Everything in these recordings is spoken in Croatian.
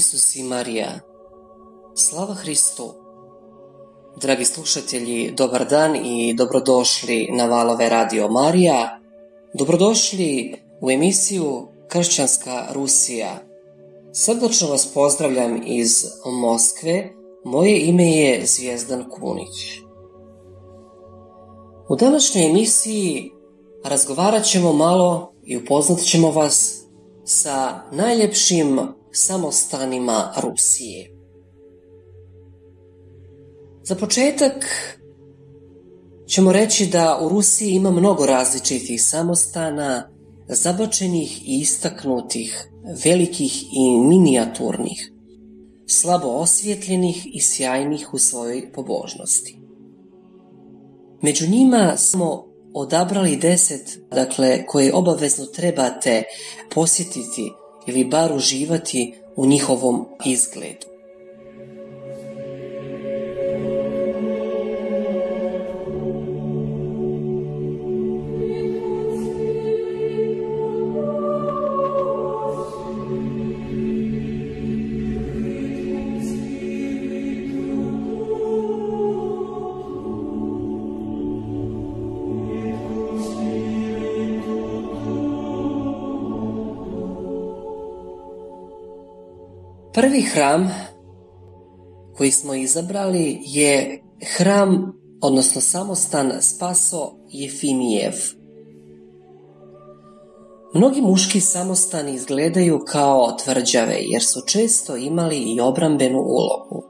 Isus i Marija. Slava Hristu. Dragi slušatelji, dobar dan i dobrodošli na Valove Radio Marija. Dobrodošli u emisiju Kršćanska Rusija. Srdačno vas pozdravljam iz Moskve. Moje ime je Zvijezdan Kunić. U današnjoj emisiji razgovarat ćemo malo i upoznat ćemo vas sa najljepšim samostanima Rusije. Za početak ćemo reći da u Rusiji ima mnogo različitih samostana, zabačenih i istaknutih, velikih i minijaturnih, slabo osvjetljenih i sjajnih u svojoj pobožnosti. Među njima smo odabrali deset, dakle, koje obavezno trebate posjetiti ili bar uživati u njihovom izgledu. Prvi hram koji smo izabrali je hram, odnosno samostan Spaso Jefimijev. Mnogi muški samostani izgledaju kao tvrđave jer su često imali i obrambenu ulogu.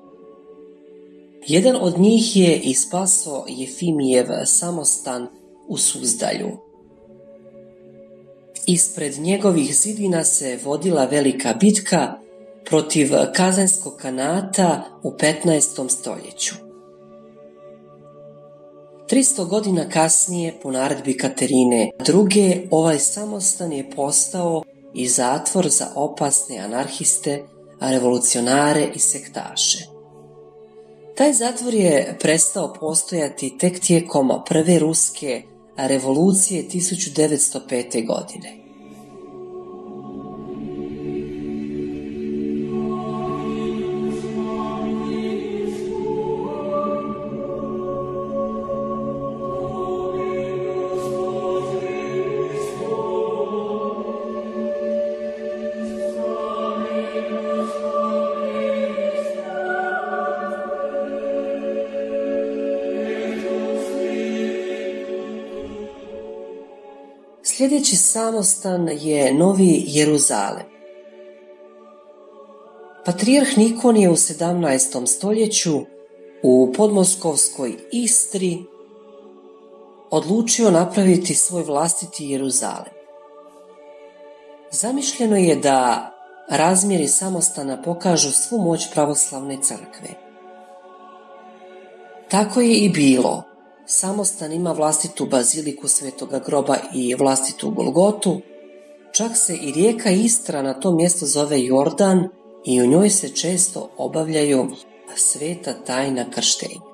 Jedan od njih je i Spaso Jefimijev samostan u Suzdalju. Ispred njegovih zidina se vodila velika bitka protiv kazanskog kanata u 15. stoljeću. 300 godina kasnije, po naredbi Katerine II. ovaj samostan je postao i zatvor za opasne anarhiste, revolucionare i sektaše. Taj zatvor je prestao postojati tek tijekom prve ruske revolucije 1905. godine. Sljedeći samostan je Novi Jeruzalem. Patrijarh Nikon je u 17. stoljeću u podmoskovskoj Istri odlučio napraviti svoj vlastiti Jeruzalem. Zamišljeno je da razmjeri samostana pokažu svu moć pravoslavne crkve. Tako je i bilo. Samostan ima vlastitu baziliku Svetoga groba i vlastitu Golgotu, čak se i rijeka Istra na to mjesto zove Jordan i u njoj se često obavljaju sveta tajna krštenja.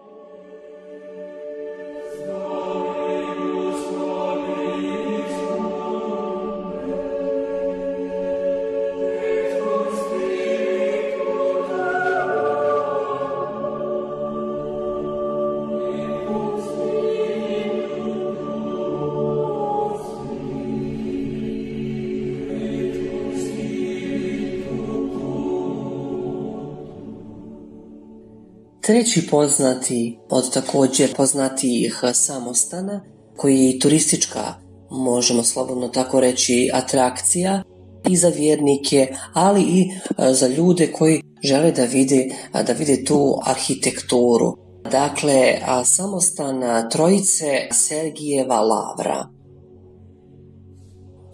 Treći poznati od također poznatijih samostana, koji je turistička, možemo slobodno tako reći, atrakcija i za vjernike, ali i e, za ljude koji žele da vide, da vide tu arhitekturu. Dakle, samostan trojice Sergijeva Lavra.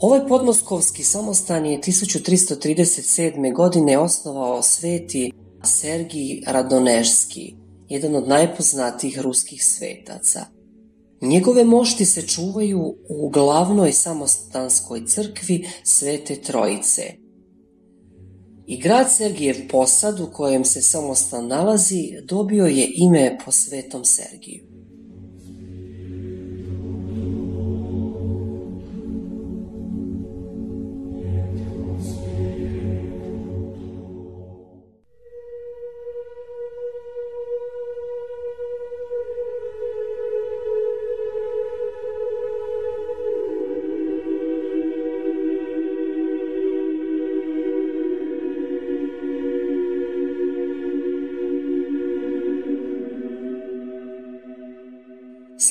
Ovaj podmoskovski samostan je 1337. godine osnovao sveti Sergij Radonešski, jedan od najpoznatijih ruskih svetaca. Njegove mošti se čuvaju u glavnoj samostanskoj crkvi Svete Trojice. I grad Sergijev posad u kojem se samostan nalazi dobio je ime po Svetom Sergiju.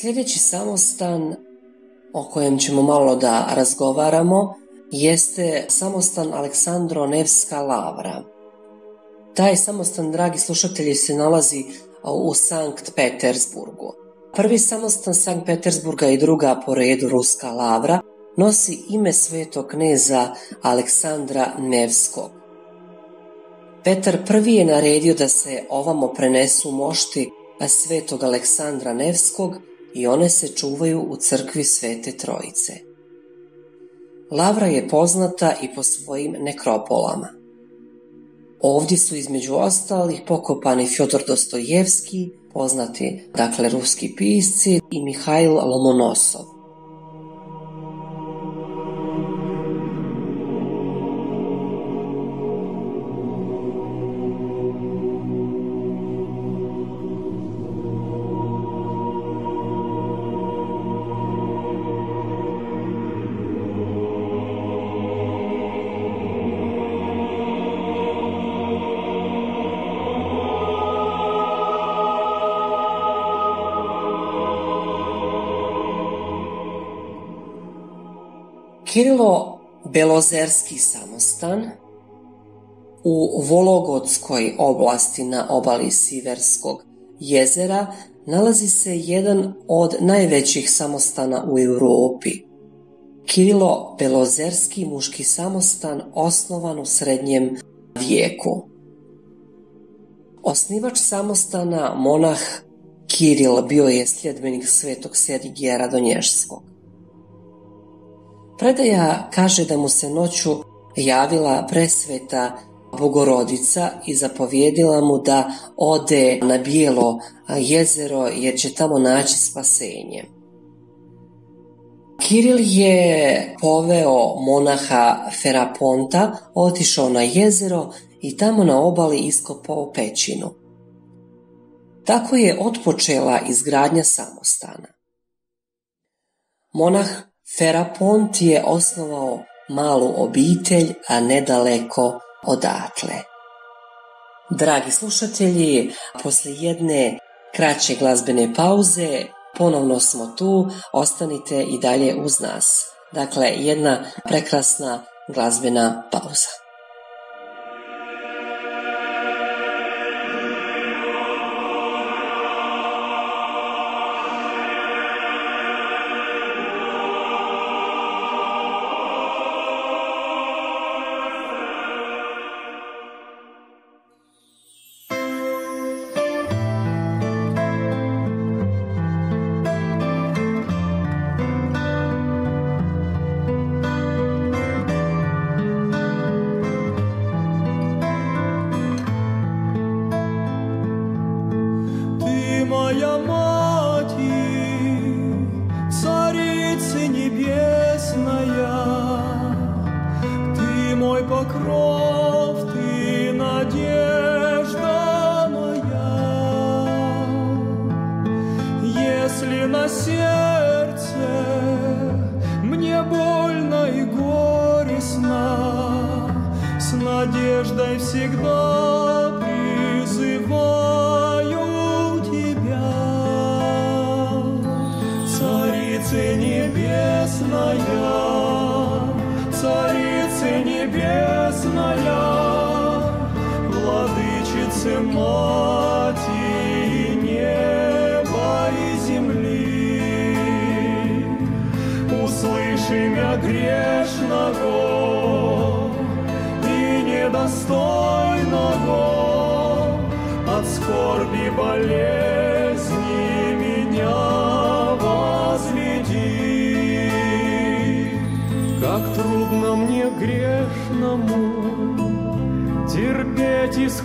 Sljedeći samostan o kojem ćemo malo da razgovaramo jeste samostan Aleksandro Nevska Lavra. Taj samostan, dragi slušatelji, se nalazi u Sankt Petersburgu. Prvi samostan Sankt Petersburga i druga po redu Ruska Lavra nosi ime svetog kneza Aleksandra Nevskog. Petar I je naredio da se ovamo prenesu mošti svetog Aleksandra Nevskog i one se čuvaju u crkvi Svete Trojice. Lavra je poznata i po svojim nekropolama. Ovdje su između ostalih pokopani Fjodor Dostojevski, poznati dakle ruski pisci i Mihajl Lomonosov. Kirilo Belozerski samostan u Vologodskoj oblasti na obali Siverskog jezera nalazi se jedan od najvećih samostana u Europi. Kirilo Belozerski muški samostan osnovan u srednjem vijeku. Osnivač samostana, monah Kiril, bio je sljedbenik svetog Serigija Radonješskog. Predaja kaže da mu se noću javila presveta Bogorodica i zapovjedila mu da ode na bijelo jezero jer će tamo naći spasenje. Kiril je poveo monaha Feraponta, otišao na jezero i tamo na obali iskopao pećinu. Tako je otpočela izgradnja samostana. Monah Ferapont je osnovao malu obitelj, a nedaleko odatle. Dragi slušatelji, poslije jedne kraće glazbene pauze ponovno smo tu, ostanite i dalje uz nas. Dakle, jedna prekrasna glazbena pauza. сердце, мне больно и горестно, с надеждой всегда.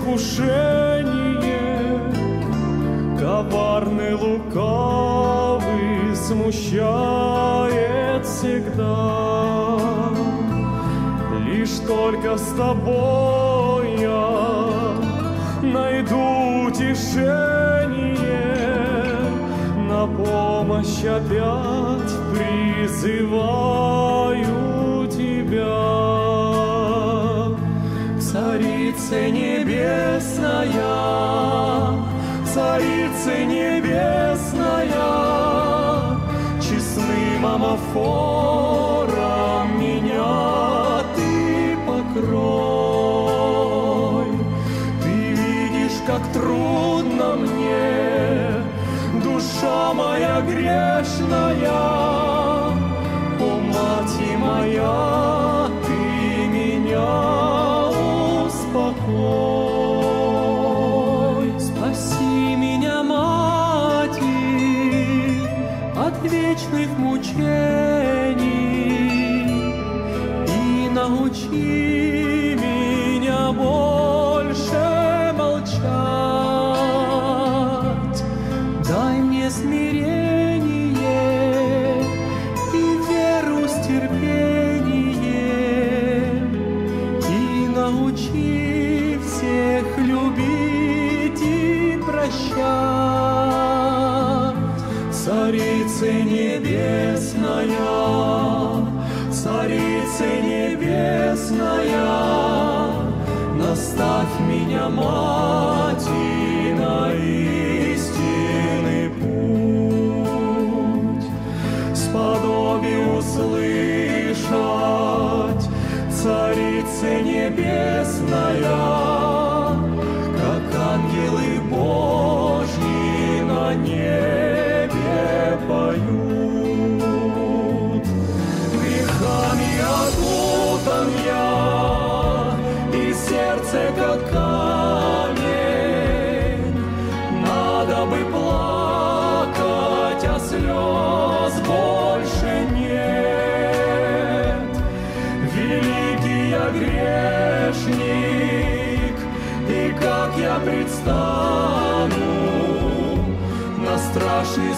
Искушение Коварный лукавый смущает всегда. Лишь только с тобой я найду утешение. На помощь опять призываю Царица небесная, Царица небесная, Семафором меня ты покрой. Ты видишь, как трудно мне, душа моя грешная, вечных мучений и научи Zion.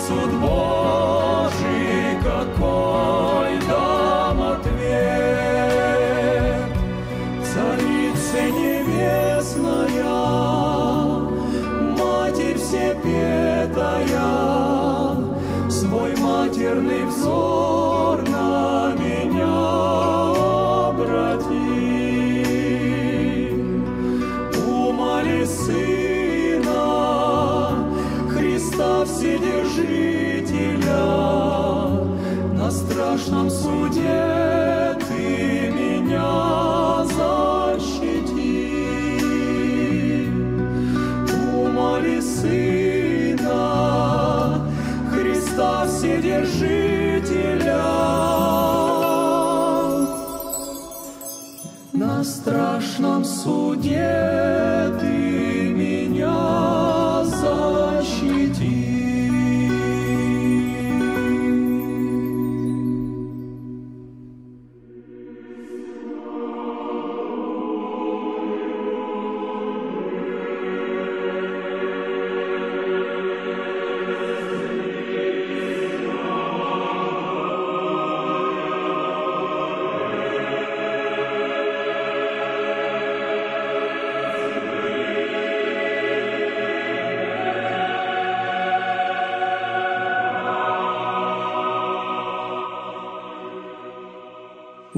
sou nosso bom.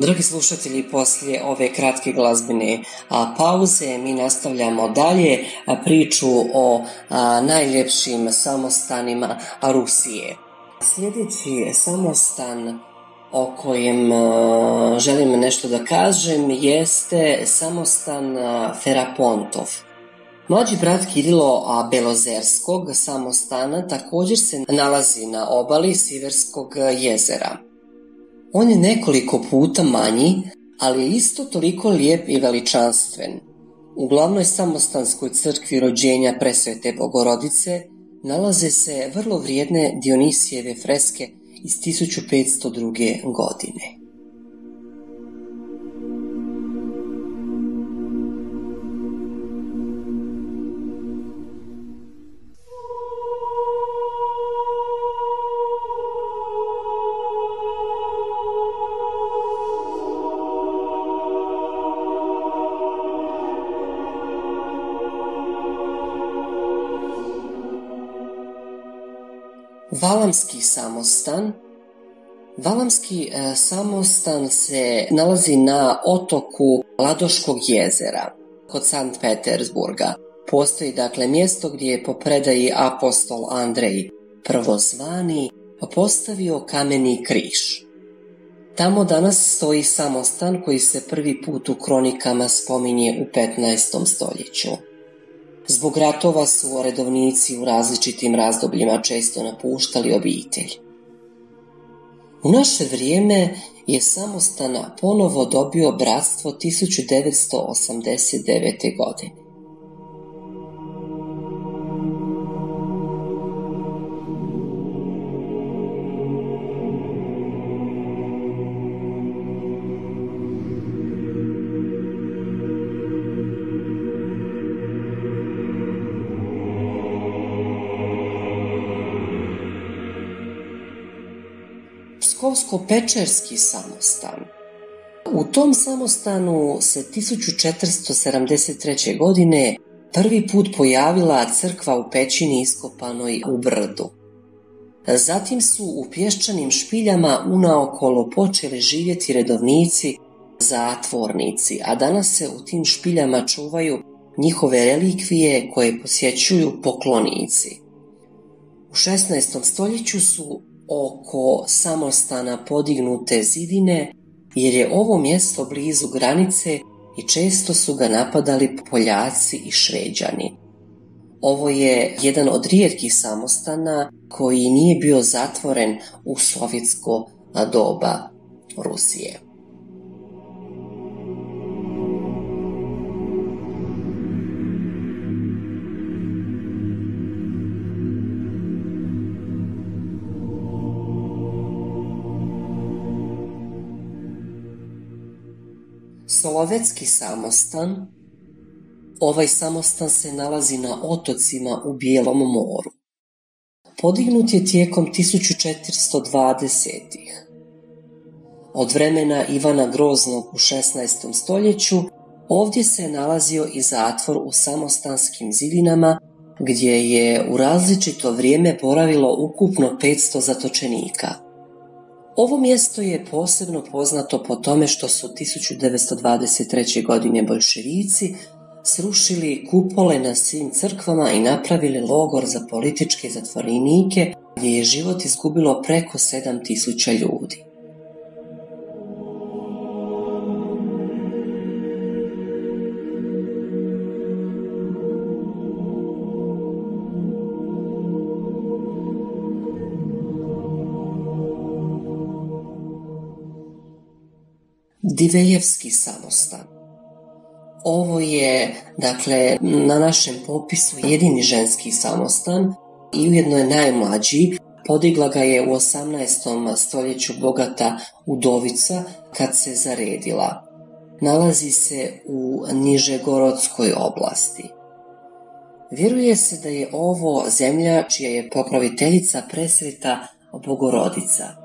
Dragi slušatelji, poslije ove kratke glazbene pauze mi nastavljamo dalje priču o najljepšim samostanima Rusije. Sljedeći samostan o kojem želim nešto da kažem jeste samostan Ferapontov. Mlađi brat Kirilo Belozerskog samostana također se nalazi na obali Siverskog jezera. On je nekoliko puta manji, ali je isto toliko lijep i veličanstven. U glavnoj samostanskoj crkvi rođenja presvete Bogorodice nalaze se vrlo vrijedne Dionisijeve freske iz 1502. godine. Valamski samostan Valamski e, samostan se nalazi na otoku Ladoškog jezera kod Sankt Petersburga. Postoji dakle mjesto gdje je po predaji apostol Andrej prvozvani postavio kameni križ. Tamo danas stoji samostan koji se prvi put u kronikama spominje u 15. stoljeću. Zbog ratova su redovnici u različitim razdobljima često napuštali obitelj. U naše vrijeme je samostana ponovo dobio bratstvo 1989. godine. Pskovsko-pečerski samostan. U tom samostanu se 1473. godine prvi put pojavila crkva u pećini iskopanoj u brdu. Zatim su u pješčanim špiljama unaokolo počeli živjeti redovnici, zatvornici, a danas se u tim špiljama čuvaju njihove relikvije koje posjećuju poklonici. U 16. stoljeću su oko samostana podignute zidine jer je ovo mjesto blizu granice i često su ga napadali Poljaci i Šveđani. Ovo je jedan od rijetkih samostana koji nije bio zatvoren u sovjetsko doba Rusije. Slovetski samostan. Ovaj samostan se nalazi na otocima u Bijelom moru. Podignut je tijekom 1420-ih. Od vremena Ivana Groznog u 16. stoljeću ovdje se nalazio i zatvor u samostanskim zidinama gdje je u različito vrijeme boravilo ukupno 500 zatočenika. Ovo mjesto je posebno poznato po tome što su 1923. godine bolševici srušili kupole na svim crkvama i napravili logor za političke zatvorenike gdje je život izgubilo preko 7000 ljudi. Divejevski samostan. Ovo je, dakle, na našem popisu jedini ženski samostan i ujedno je najmlađi. Podigla ga je u 18. stoljeću bogata udovica kad se zaredila. Nalazi se u Nižegorodskoj oblasti. Vjeruje se da je ovo zemlja čija je pokroviteljica presveta Bogorodica.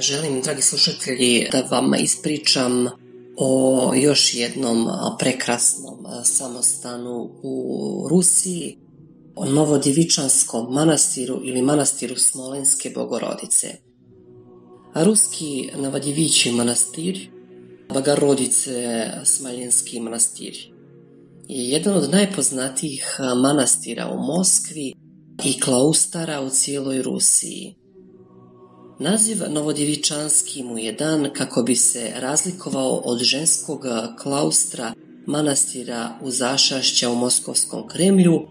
Želim, dragi slušatelji, da vam ispričam o još jednom prekrasnom samostanu u Rusiji, o Novodjevičanskom manastiru ili manastiru Smolenske bogorodice. Ruski Novodjevići manastir, Bogorodice Smaljenski manastir, je jedan od najpoznatijih manastira u Moskvi i klaustara u cijeloj Rusiji. Naziv Novodjevičanski mu je dan kako bi se razlikovao od ženskog klaustra manastira u Zašašća u Moskovskom Kremlju,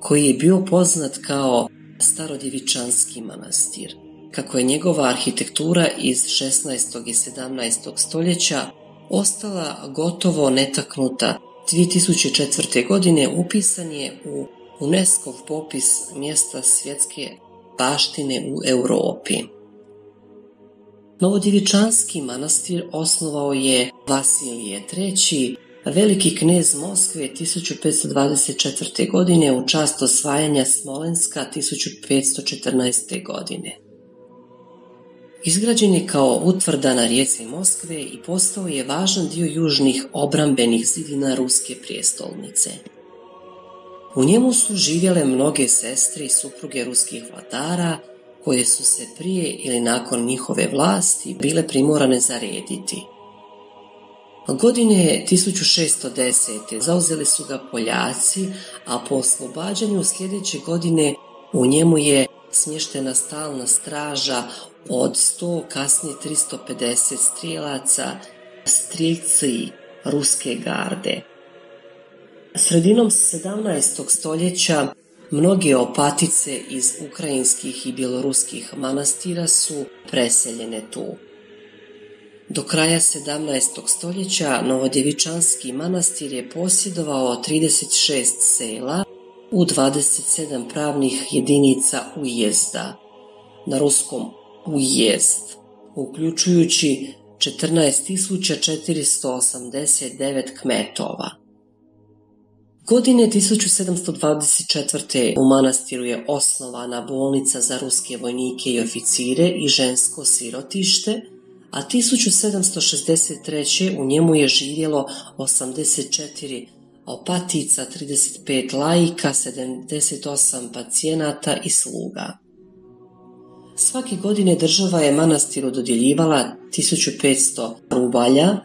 koji je bio poznat kao Starodjevičanski manastir. Kako je njegova arhitektura iz 16. i 17. stoljeća ostala gotovo netaknuta 2004. godine upisan je u UNESCO popis mjesta svjetske baštine u Europi. Novodjevičanski manastir osnovao je Vasilije III, veliki knez Moskve 1524. godine u čast osvajanja Smolenska 1514. godine. Izgrađen je kao utvrda na rijeci Moskve i postao je važan dio južnih obrambenih zidina ruske prijestolnice. U njemu su živjele mnoge sestre i supruge ruskih vladara, koje su se prije ili nakon njihove vlasti bile primorane zarediti. Godine 1610. zauzeli su ga Poljaci, a po oslobađanju sljedeće godine u njemu je smještena stalna straža od 100, kasnije 350 strijelaca, strijelci ruske garde. Sredinom 17. stoljeća mnoge opatice iz ukrajinskih i bjeloruskih manastira su preseljene tu. Do kraja 17. stoljeća Novodjevičanski manastir je posjedovao 36 sela u 27 pravnih jedinica ujezda, na ruskom ujezd, uključujući 14.489 kmetova. Godine 1724. u manastiru je osnovana bolnica za ruske vojnike i oficire i žensko sirotište, a 1763. u njemu je živjelo 84 opatica, 35 lajika, 78 pacijenata i sluga. Svake godine država je manastiru dodjeljivala 1500 rubalja,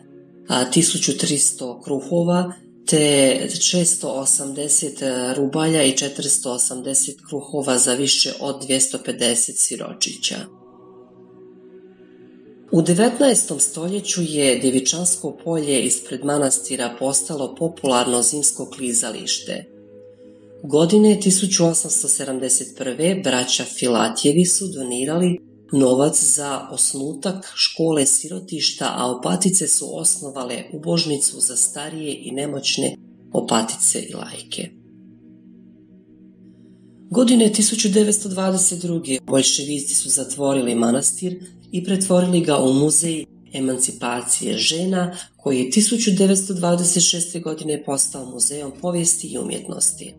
a 1300 kruhova, te 680 rubalja i 480 kruhova za više od 250 siročića. U 19. stoljeću je Djevičansko polje ispred manastira postalo popularno zimsko klizalište. Godine 1871. braća Filatjevi su donirali novac za osnutak škole sirotišta, a opatice su osnovale ubožnicu za starije i nemoćne opatice i lajke. Godine 1922. bolševici su zatvorili manastir i pretvorili ga u muzej emancipacije žena koji je 1926. godine postao muzejom povijesti i umjetnosti.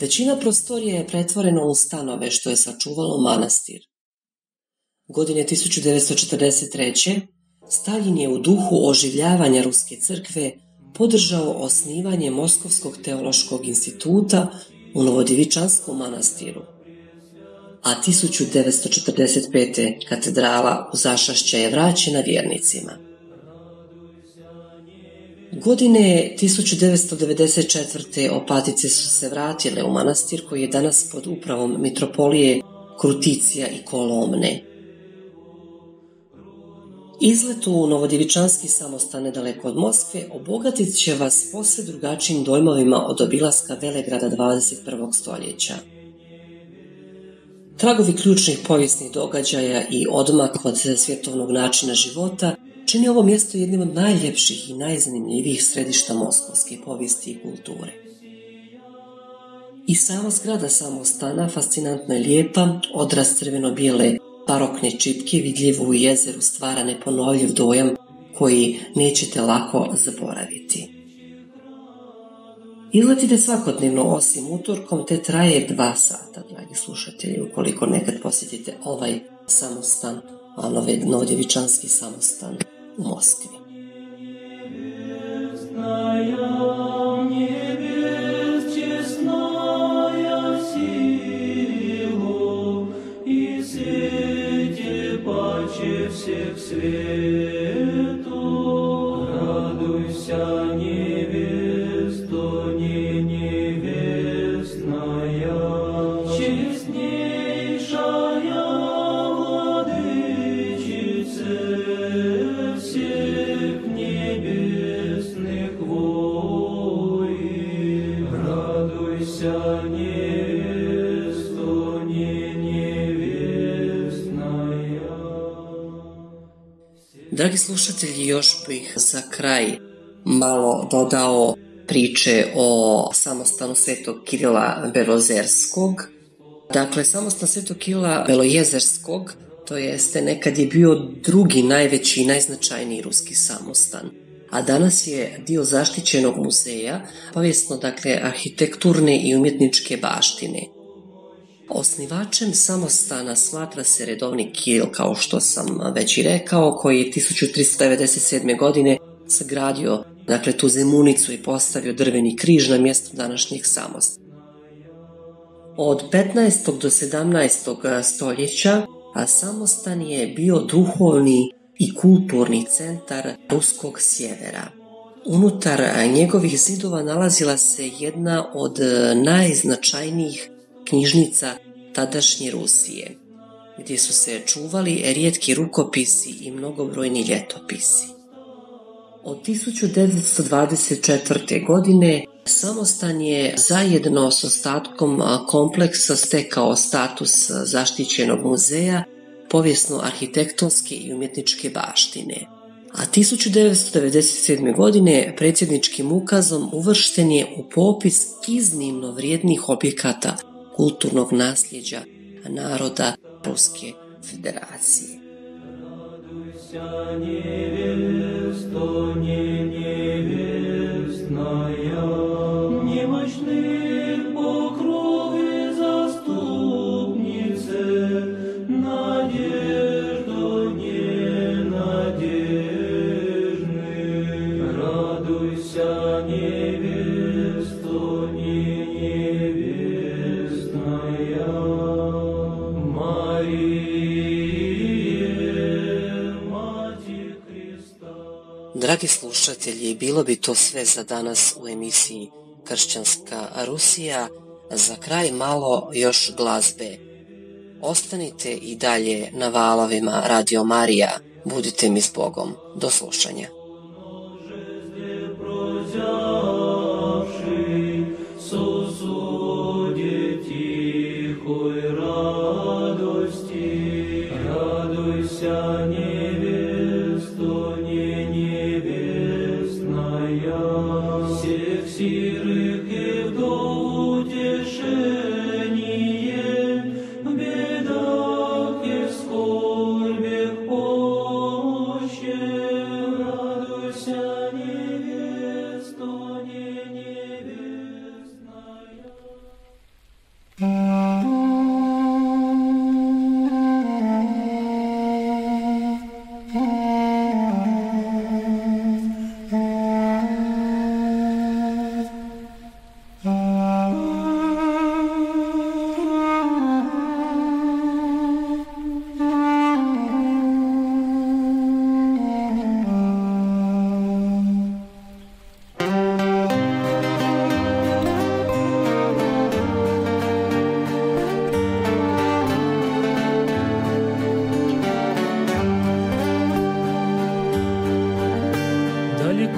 Većina prostorija je pretvorena u stanove što je sačuvalo manastir. Godine 1943. Stalin je u duhu oživljavanja Ruske crkve podržao osnivanje Moskovskog teološkog instituta u Novodjevičanskom manastiru a 1945. katedrala u Zašašća je vraćena vjernicima. Godine 1994. opatice su se vratile u manastir koji je danas pod upravom mitropolije Kruticija i Kolomne. Izlet u Novodjevičanski samostan nedaleko od Moskve obogatit će vas posve drugačijim dojmovima od obilaska Velegrada 21. stoljeća. Tragovi ključnih povijesnih događaja i odmak od svjetovnog načina života čini ovo mjesto jednim od najljepših i najzanimljivijih središta moskovske povijesti i kulture. I sama zgrada samostana fascinantno je lijepa, odraz crveno-bijele barokne čipke vidljivo u jezeru stvara neponovljiv dojam koji nećete lako zaboraviti. Izletite svakodnevno osim utorkom te traje dva sata, dragi slušatelji, ukoliko nekad posjetite ovaj samostan, a Novodjevičanski samostan u Moskvi. Иисусе в свет. Slušatelji, još bih za kraj malo dodao priče o samostanu Svetog Kirila Belozerskog. Dakle, samostan Svetog Kirila Belojezerskog, to jeste nekad je bio drugi najveći i najznačajniji ruski samostan a danas je dio zaštićenog muzeja, povijesno dakle arhitekturne i umjetničke baštine. Osnivačem samostana smatra se redovni Kiril, kao što sam već i rekao, koji je 1397. godine sagradio dakle, tu zemunicu i postavio drveni križ na mjestu današnjeg samostana. Od 15. do 17. stoljeća samostan je bio duhovni i kulturni centar ruskog sjevera. Unutar njegovih zidova nalazila se jedna od najznačajnijih knjižnica tadašnje Rusije, gdje su se čuvali rijetki rukopisi i mnogobrojni ljetopisi. Od 1924. godine samostan je zajedno s ostatkom kompleksa stekao status zaštićenog muzeja povijesno-arhitektonske i umjetničke baštine. A 1997. godine predsjedničkim ukazom uvršten je u popis iznimno vrijednih objekata kulturnog nasljeđa naroda Ruske federacije. Dragi slušatelji, bilo bi to sve za danas u emisiji Kršćanska Rusija. Za kraj malo još glazbe. Ostanite i dalje na valovima Radio Marija. Budite mi s Bogom. Do slušanja.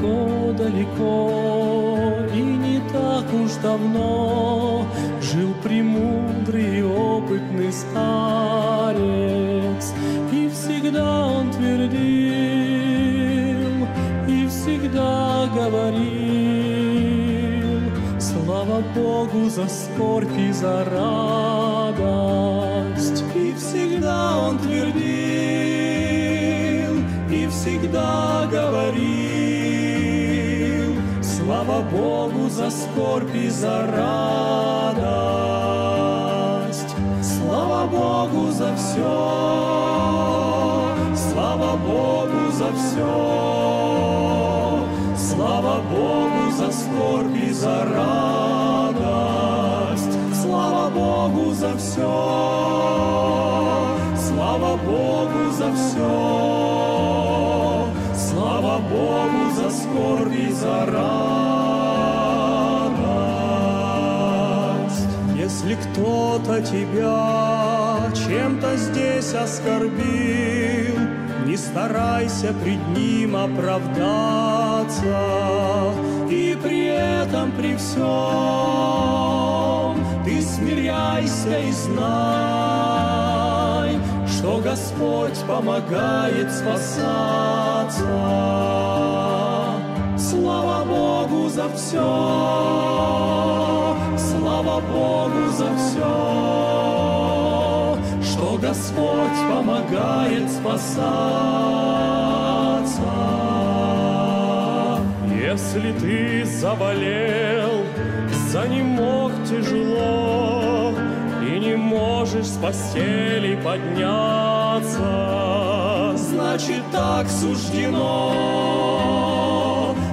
далеко-далеко И не так уж давно Жил премудрый и опытный старец. И всегда он твердил И всегда говорил Слава Богу за скорбь и за радость И всегда он твердил и всегда говорил за скорбь и за радость. Слава Богу за все, слава Богу за все, слава Богу за скорбь и за радость. Слава Богу за все, слава Богу за все, слава Богу за скорби за радость. Старайся пред ним оправдаться, и при этом при всем ты смиряйся и знай, что Господь помогает спасаться. Слава Богу за все, слава Богу за все. Господь помогает спасаться. Если ты заболел, за ним мог тяжело и не можешь с постели подняться, значит так суждено,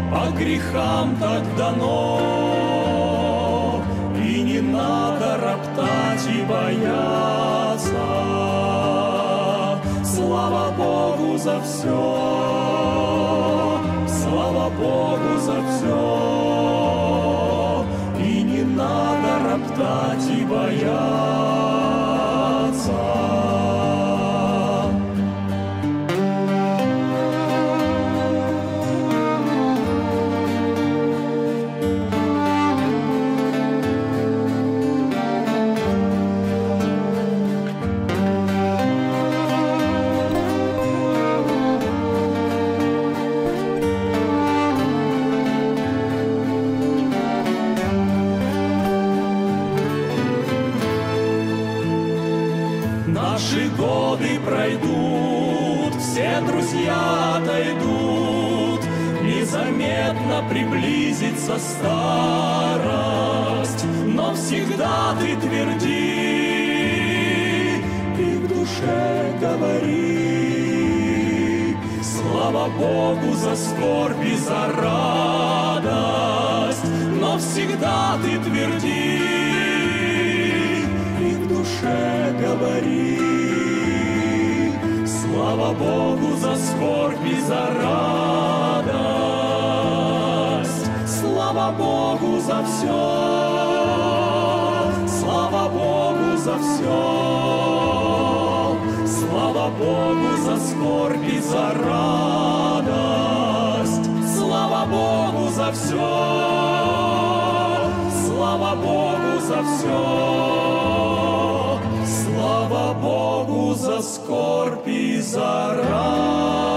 по грехам так дано, и бояться. Слава Богу за все, слава Богу за все, и не надо роптать и бояться. Приблизится старость, Но всегда ты тверди и в душе говори. Слава Богу за скорбь и за радость, Но всегда ты тверди и в душе говори. Слава Богу за скорбь и за радость. Слава Богу за все. Слава Богу за все. Слава Богу за скорбь и за радость. Слава Богу за все. Слава Богу за все. Слава Богу за скорбь и за радость.